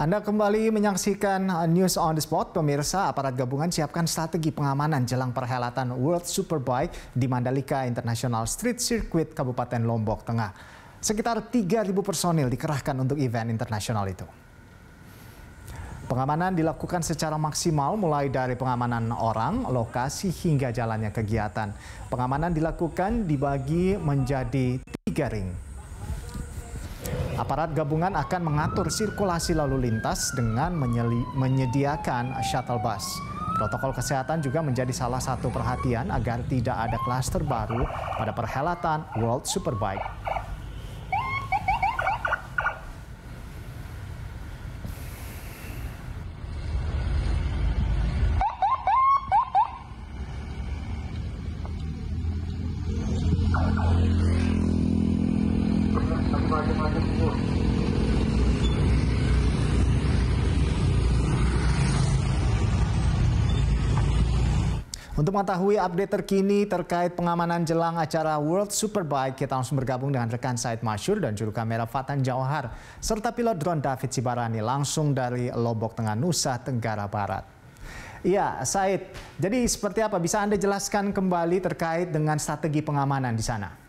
Anda kembali menyaksikan uh, News on the Spot. Pemirsa, aparat gabungan siapkan strategi pengamanan jelang perhelatan World Superbike di Mandalika International Street Circuit Kabupaten Lombok Tengah. Sekitar 3.000 personil dikerahkan untuk event internasional itu. Pengamanan dilakukan secara maksimal mulai dari pengamanan orang, lokasi hingga jalannya kegiatan. Pengamanan dilakukan dibagi menjadi tiga ring. Aparat gabungan akan mengatur sirkulasi lalu lintas dengan menyediakan shuttle bus. Protokol kesehatan juga menjadi salah satu perhatian agar tidak ada klaster baru pada perhelatan World Superbike. Untuk mengetahui update terkini terkait pengamanan jelang acara World Superbike, kita langsung bergabung dengan rekan Said Masyur dan juru kamera Fatan Jawahar, serta pilot drone David Sibarani langsung dari Lombok Tengah, Nusa Tenggara Barat. Iya, Said. Jadi seperti apa? Bisa Anda jelaskan kembali terkait dengan strategi pengamanan di sana?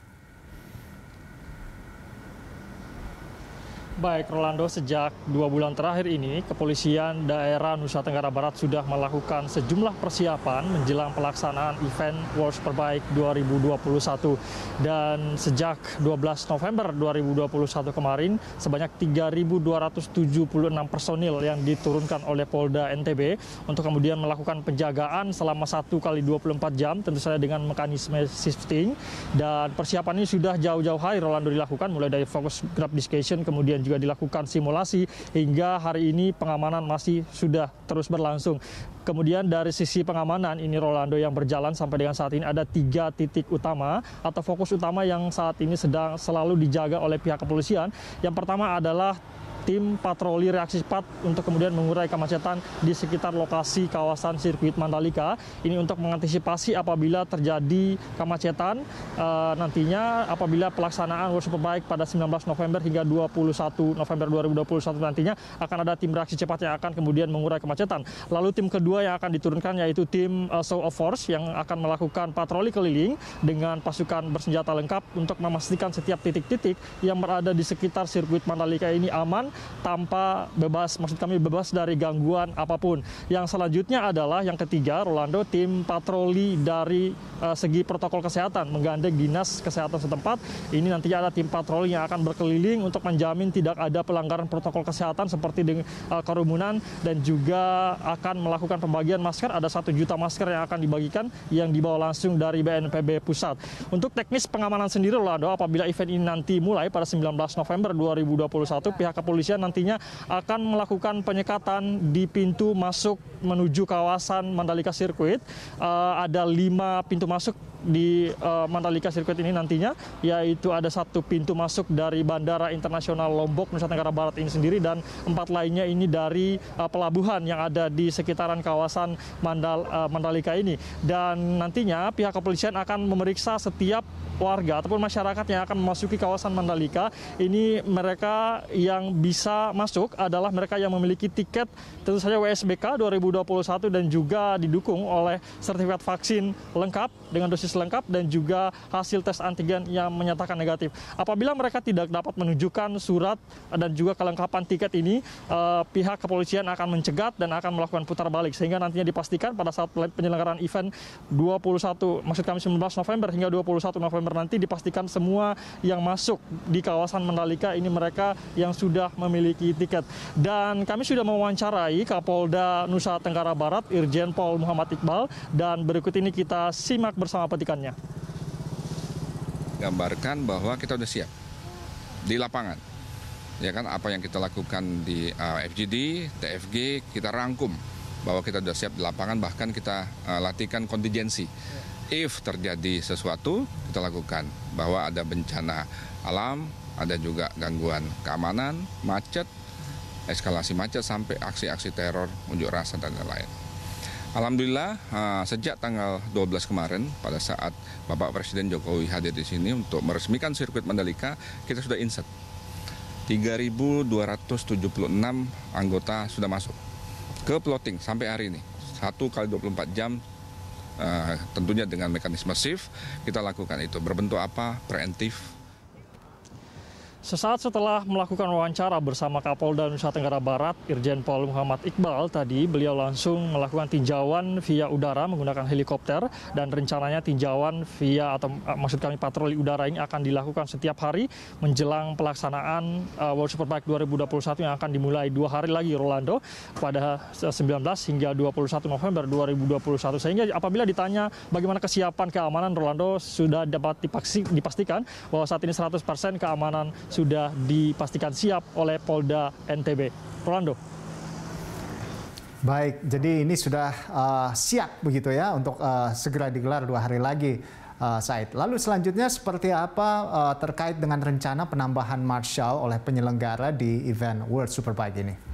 Baik, Rolando, sejak dua bulan terakhir ini, kepolisian daerah Nusa Tenggara Barat sudah melakukan sejumlah persiapan menjelang pelaksanaan event World Superbike 2021. Dan sejak 12 November 2021 kemarin, sebanyak 3.276 personil yang diturunkan oleh Polda NTB untuk kemudian melakukan penjagaan selama 1 kali 24 jam, tentu saja dengan mekanisme shifting. Dan persiapan ini sudah jauh-jauh hari Rolando dilakukan, mulai dari fokus grab discussion, kemudian juga juga dilakukan simulasi hingga hari ini pengamanan masih sudah terus berlangsung. Kemudian dari sisi pengamanan ini Rolando yang berjalan sampai dengan saat ini ada tiga titik utama atau fokus utama yang saat ini sedang selalu dijaga oleh pihak kepolisian. Yang pertama adalah tim patroli reaksi cepat untuk kemudian mengurai kemacetan di sekitar lokasi kawasan sirkuit Mandalika. Ini untuk mengantisipasi apabila terjadi kemacetan uh, nantinya apabila pelaksanaan World Superbike pada 19 November hingga 21 November 2021 nantinya akan ada tim reaksi cepat yang akan kemudian mengurai kemacetan. Lalu tim kedua yang akan diturunkan yaitu tim uh, Show of Force yang akan melakukan patroli keliling dengan pasukan bersenjata lengkap untuk memastikan setiap titik-titik yang berada di sekitar sirkuit Mandalika ini aman tanpa bebas, maksud kami bebas dari gangguan apa pun. Yang selanjutnya adalah yang ketiga, Rolando, tim patroli dari uh, segi protokol kesehatan menggandeng dinas kesehatan setempat. Ini nanti ada tim patroli yang akan berkeliling untuk menjamin tidak ada pelanggaran protokol kesehatan seperti dengan uh, kerumunan dan juga akan melakukan pembagian masker. Ada satu juta masker yang akan dibagikan yang dibawa langsung dari BNPB pusat. Untuk teknis pengamanan sendiri, Rolando, apabila event ini nanti mulai pada 19 November 2021, pihak kepolisian kepolisian nantinya akan melakukan penyekatan di pintu masuk menuju kawasan Mandalika Sirkuit. Uh, ada lima pintu masuk di uh, Mandalika Sirkuit ini nantinya, yaitu ada satu pintu masuk dari Bandara Internasional Lombok, Nusa Tenggara Barat ini sendiri, dan empat lainnya ini dari uh, pelabuhan yang ada di sekitaran kawasan Mandal, uh, Mandalika ini. Dan nantinya pihak kepolisian akan memeriksa setiap warga ataupun masyarakat yang akan memasuki kawasan Mandalika ini mereka yang bisa masuk adalah mereka yang memiliki tiket tentu saja WSBK 2021 dan juga didukung oleh sertifikat vaksin lengkap dengan dosis lengkap dan juga hasil tes antigen yang menyatakan negatif. Apabila mereka tidak dapat menunjukkan surat dan juga kelengkapan tiket ini, eh, pihak kepolisian akan mencegat dan akan melakukan putar balik sehingga nantinya dipastikan pada saat penyelenggaraan event 21 maksud kami 19 November hingga 21 November nanti dipastikan semua yang masuk di kawasan Mandalika ini mereka yang sudah memiliki tiket. Dan kami sudah mewawancarai Kapolda Nusa Tenggara Barat Irjen Pol Muhammad Iqbal dan berikut ini kita simak bersama petikannya. Gambarkan bahwa kita sudah siap di lapangan. Ya kan apa yang kita lakukan di uh, FGD, TFG kita rangkum bahwa kita sudah siap di lapangan bahkan kita uh, latihkan kontingensi if terjadi sesuatu kita lakukan bahwa ada bencana alam, ada juga gangguan keamanan, macet, eskalasi macet sampai aksi-aksi teror, unjuk rasa dan lain-lain. Alhamdulillah sejak tanggal 12 kemarin pada saat Bapak Presiden Jokowi hadir di sini untuk meresmikan sirkuit Mandalika, kita sudah insert 3.276 anggota sudah masuk ke plotting sampai hari ini. Satu kali 24 jam uh, tentunya dengan mekanisme shift kita lakukan itu. Berbentuk apa? Preventif, Sesaat setelah melakukan wawancara bersama Kapolda Nusa Tenggara Barat, Irjen Pol Muhammad Iqbal tadi, beliau langsung melakukan tinjauan via udara menggunakan helikopter dan rencananya tinjauan via atau uh, maksud kami patroli udara ini akan dilakukan setiap hari menjelang pelaksanaan uh, World Superbike 2021 yang akan dimulai dua hari lagi Rolando pada 19 hingga 21 November 2021. Sehingga apabila ditanya bagaimana kesiapan keamanan Rolando sudah dapat dipastikan bahwa saat ini 100% keamanan sudah dipastikan siap oleh Polda NTB. Rolando. Baik, jadi ini sudah uh, siap begitu ya untuk uh, segera digelar dua hari lagi. Uh, Said. Lalu selanjutnya seperti apa uh, terkait dengan rencana penambahan marshal oleh penyelenggara di event World Superbike ini?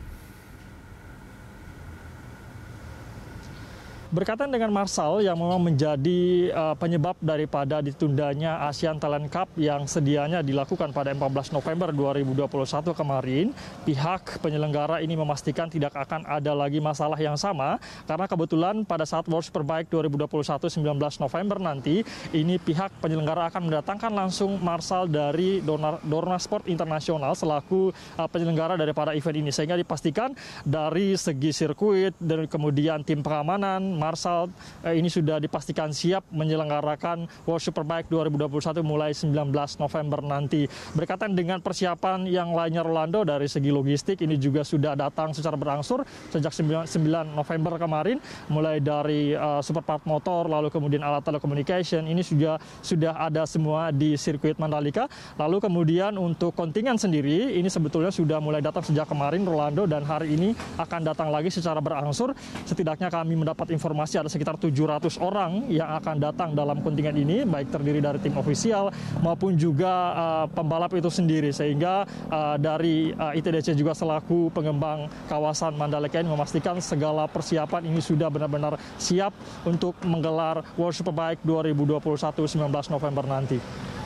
Berkaitan dengan Marsal yang memang menjadi uh, penyebab daripada ditundanya ASEAN Talent Cup yang sedianya dilakukan pada 14 November 2021 kemarin, pihak penyelenggara ini memastikan tidak akan ada lagi masalah yang sama karena kebetulan pada saat World Superbike 2021 19 November nanti ini pihak penyelenggara akan mendatangkan langsung Marsal dari Dorna, Dorna Sport Internasional selaku uh, penyelenggara daripada event ini. Sehingga dipastikan dari segi sirkuit dan kemudian tim pengamanan Marsal eh, ini sudah dipastikan siap menyelenggarakan World Superbike 2021 mulai 19 November nanti. Berkaitan dengan persiapan yang lainnya Rolando dari segi logistik ini juga sudah datang secara berangsur sejak 9, November kemarin mulai dari uh, superpart motor lalu kemudian alat telekomunikasi ini sudah sudah ada semua di sirkuit Mandalika. Lalu kemudian untuk kontingen sendiri ini sebetulnya sudah mulai datang sejak kemarin Rolando dan hari ini akan datang lagi secara berangsur. Setidaknya kami mendapat informasi informasi ada sekitar 700 orang yang akan datang dalam kontingen ini, baik terdiri dari tim ofisial maupun juga uh, pembalap itu sendiri. Sehingga uh, dari uh, ITDC juga selaku pengembang kawasan Mandalika ini memastikan segala persiapan ini sudah benar-benar siap untuk menggelar World Superbike 2021 19 November nanti.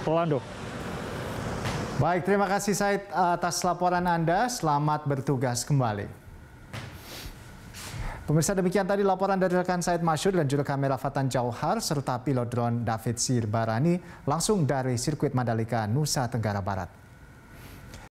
Rolando. Baik, terima kasih Said atas laporan Anda. Selamat bertugas kembali. Pemirsa demikian tadi laporan dari rekan Said Masyur dan juru kamera Fatan Jauhar serta pilot drone David Sirbarani langsung dari sirkuit Mandalika, Nusa Tenggara Barat.